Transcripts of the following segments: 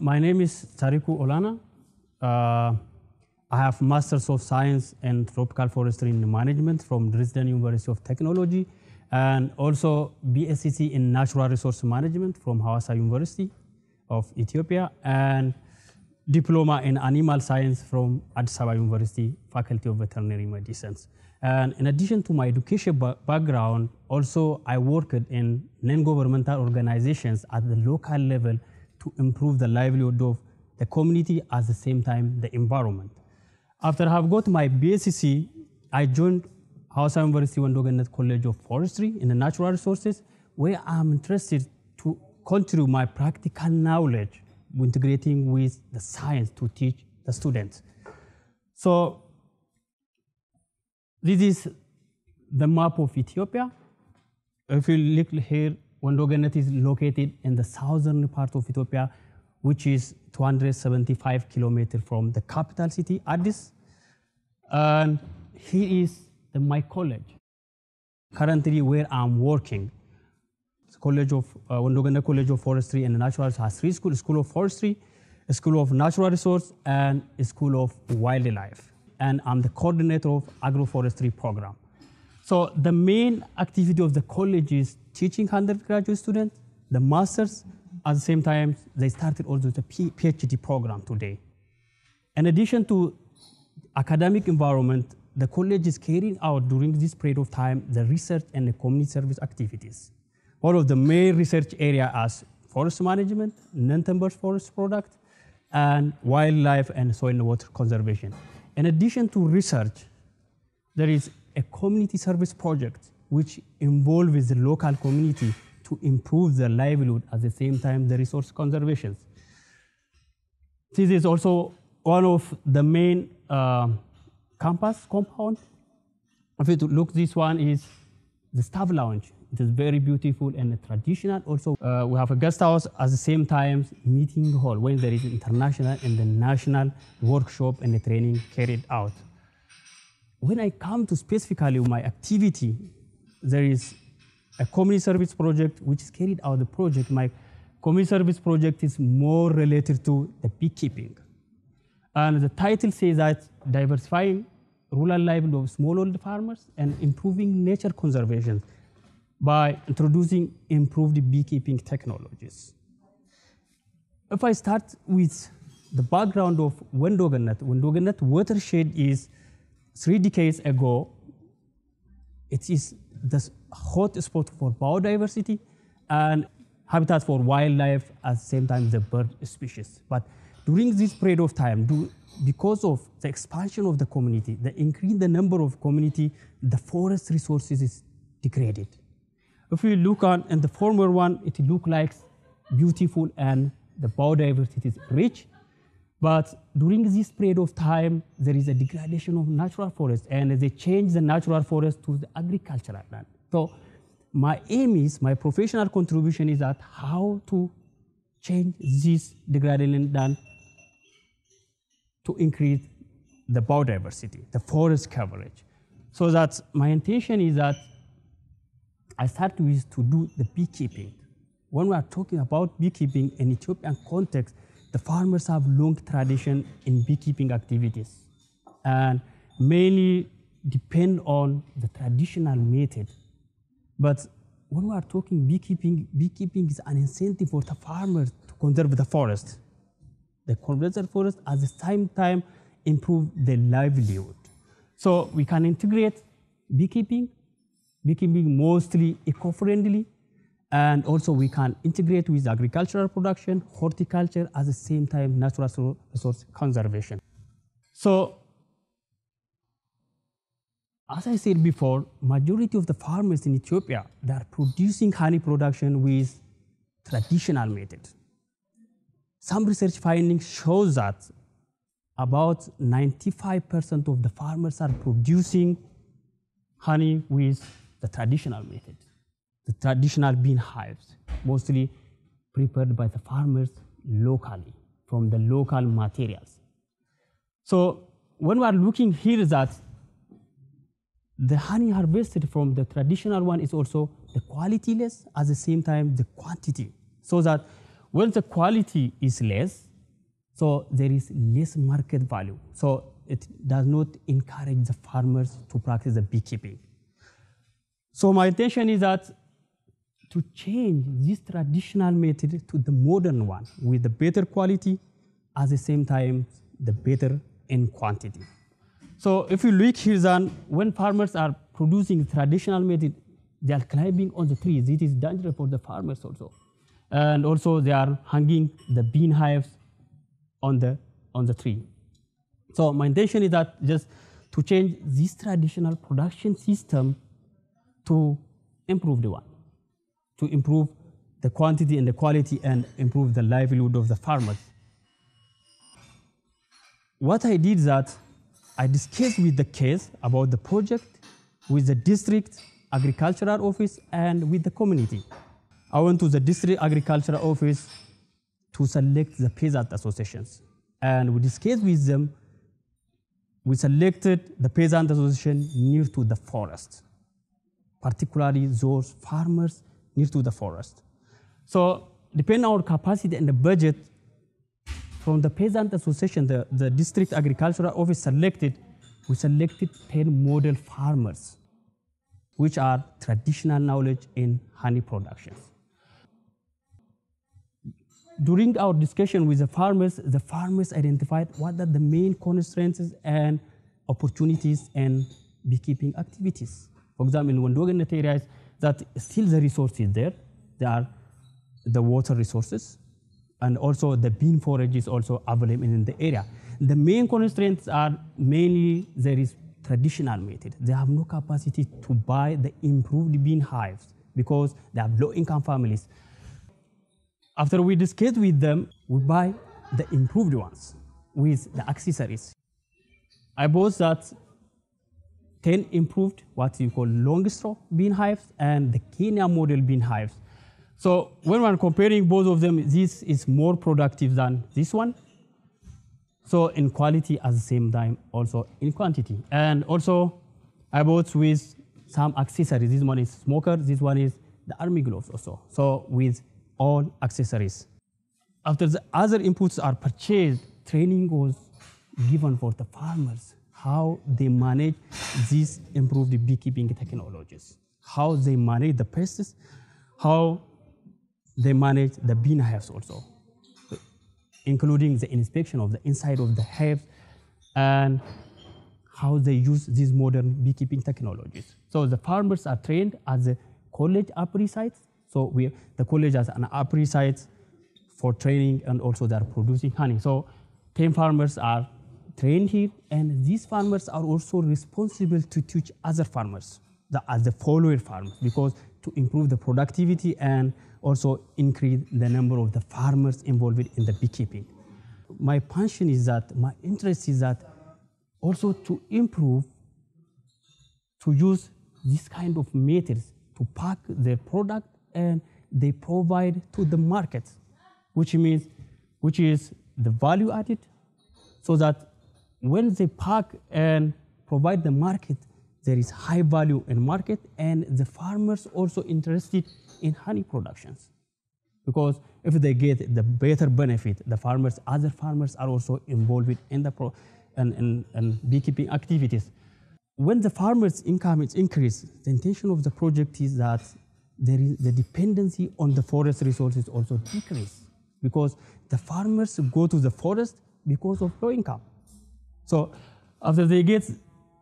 My name is Tariku Olana. Uh, I have Masters of Science in Tropical Forestry and Management from Dresden University of Technology and also BSCC in Natural Resource Management from Hawassa University of Ethiopia and Diploma in Animal Science from Addis Ababa University Faculty of Veterinary Medicine. And in addition to my education background, also I worked in non-governmental organizations at the local level to improve the livelihood of the community at the same time the environment. After I have got my BSc, I joined Hawassa University Wondo Genet College of Forestry in the natural resources, where I'm interested to contribute my practical knowledge integrating with the science to teach the students. So this is the map of Ethiopia. If you look here, Wondo Genet is located in the southern part of Ethiopia, which is 275 kilometers from the capital city, Addis. And here is the, my college, currently where I'm working. College of uh, Wondo Genet College of Forestry and Natural has three schools: School of Forestry, School of Natural Resource, and School of Wildlife. And I'm the coordinator of agroforestry program. So the main activity of the college is teaching undergraduate students, the masters. At the same time, they started also the PhD program today. In addition to academic environment, the college is carrying out during this period of time the research and the community service activities. One of the main research area as forest management, non-timber forest product, and wildlife and soil and water conservation. In addition to research, there is a community service project which involves the local community to improve their livelihood at the same time the resource conservation. This is also one of the main uh, campus compound. If you look, this one is the staff lounge. It is very beautiful and traditional. Also, uh, we have a guest house at the same time meeting hall when there is international and the national workshop and the training carried out. When I come to specifically my activity, there is a community service project which is carried out the project. My community service project is more related to the beekeeping. And the title says that diversifying rural livelihood of smallholder farmers and improving nature conservation by introducing improved beekeeping technologies. If I start with the background of Wondo Genet, Wendogenet watershed is three decades ago, it is the hot spot for biodiversity and habitat for wildlife at the same time the bird species. But during this period of time, do, because of the expansion of the community, the increase the number of community, the forest resources is degraded. If you look on in the former one, it look like beautiful and the biodiversity is rich. But during this period of time, there is a degradation of natural forest and they change the natural forest to the agricultural land. So my aim is, my professional contribution is that how to change this degraded land to increase the biodiversity, the forest coverage. So that my intention is that I start with to do the beekeeping. When we are talking about beekeeping in Ethiopian context, the farmers have long tradition in beekeeping activities and mainly depend on the traditional method. But when we are talking beekeeping, beekeeping is an incentive for the farmers to conserve the forest. The conserve forest at the same time improve their livelihood. So we can integrate beekeeping, beekeeping mostly eco-friendly, and also we can integrate with agricultural production, horticulture, at the same time natural resource conservation. So, as I said before, majority of the farmers in Ethiopia, they are producing honey production with traditional method. Some research findings show that about 95% of the farmers are producing honey with the traditional method the traditional bean hives, mostly prepared by the farmers locally from the local materials. So when we are looking here that the honey harvested from the traditional one is also the quality less at the same time the quantity so that when the quality is less So there is less market value. So it does not encourage the farmers to practice the beekeeping. So my intention is that to change this traditional method to the modern one with the better quality, at the same time, the better in quantity. So if you look here, then when farmers are producing traditional method, they are climbing on the trees. It is dangerous for the farmers also. And also they are hanging the bean hives on the, on the tree. So my intention is that just to change this traditional production system to improve the one, to improve the quantity and the quality and improve the livelihood of the farmers. What I did that I discussed with the case about the project with the district agricultural office and with the community. I went to the district agricultural office to select the peasant associations. And we discussed with them, we selected the peasant association near to the forest, particularly those farmers near to the forest. So depending on our capacity and the budget, from the peasant association, the, the district agricultural office selected, we selected 10 model farmers, which are traditional knowledge in honey production. During our discussion with the farmers, the farmers identified what are the main constraints and opportunities in beekeeping activities. For example, in Wondo Genet areas, that still the resources there, there are the water resources, and also the bean forage is also available in the area. The main constraints are mainly there is traditional method. They have no capacity to buy the improved bean hives because they have low income families. After we discuss with them, we buy the improved ones with the accessories. I bought that 10 improved what you call Langstroth bean hives and the Kenya model bean hives. So when we're comparing both of them, this is more productive than this one. So in quality at the same time, also in quantity. And also I bought with some accessories. This one is smoker, this one is the army gloves also. So with all accessories. After the other inputs are purchased, training was given for the farmers, how they manage these improved beekeeping technologies, how they manage the pests, how they manage the bean hives also, including the inspection of the inside of the hive and how they use these modern beekeeping technologies. So the farmers are trained at the college apiary sites. So we, the college has an apiary site for training and also they are producing honey. So 10 farmers are trained here and these farmers are also responsible to teach other farmers the, as the follower farmers because to improve the productivity and also increase the number of the farmers involved in the beekeeping. My passion is that, my interest is that also to improve, to use this kind of methods to pack their product and they provide to the market, which means, which is the value added, so that when they pack and provide the market, there is high value in market and the farmers also interested in honey productions. Because if they get the better benefit, the farmers, other farmers are also involved in the pro, and, and, and beekeeping activities. When the farmers' income is increased, the intention of the project is that there is the dependency on the forest resources also decrease because the farmers go to the forest because of low income. So after they get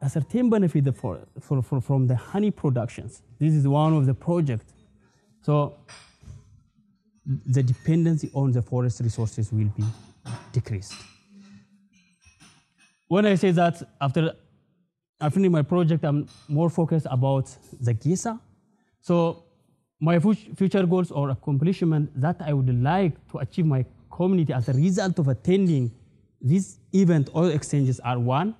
a certain benefit for, for, for, from the honey productions, this is one of the projects. So the dependency on the forest resources will be decreased. When I say that after I finish my project, I'm more focused about the GESA. So my future goals or accomplishment that I would like to achieve my community as a result of attending this event or exchanges are one,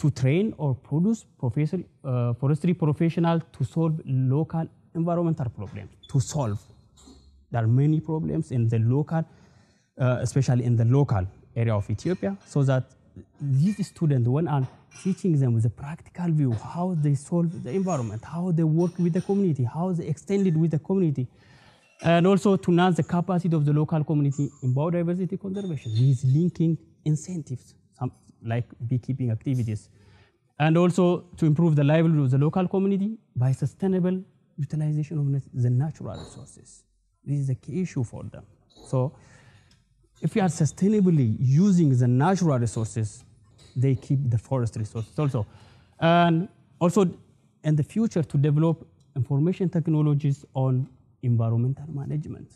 to train or produce uh, forestry professional to solve local environmental problems, to solve. There are many problems in the local, uh, especially in the local area of Ethiopia, so that these students, when I'm teaching them with a practical view, how they solve the environment, how they work with the community, how they extend it with the community, and also to enhance the capacity of the local community in biodiversity conservation with linking incentives, some, like beekeeping activities, and also to improve the livelihood of the local community by sustainable utilization of the natural resources. This is a key issue for them. So if we are sustainably using the natural resources, they keep the forest resources also. And also in the future to develop information technologies on environmental management.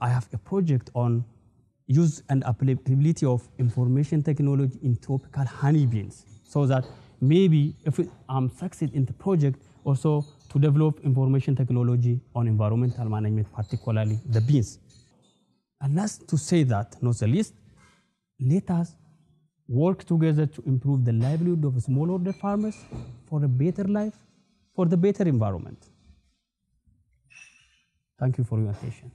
I have a project on use and applicability of information technology in tropical honeybees so that maybe if I'm um, succeed in the project also to develop information technology on environmental management, particularly the bees. And last to say that, not the least, let us work together to improve the livelihood of smallholder farmers for a better life, for the better environment. Thank you for your attention.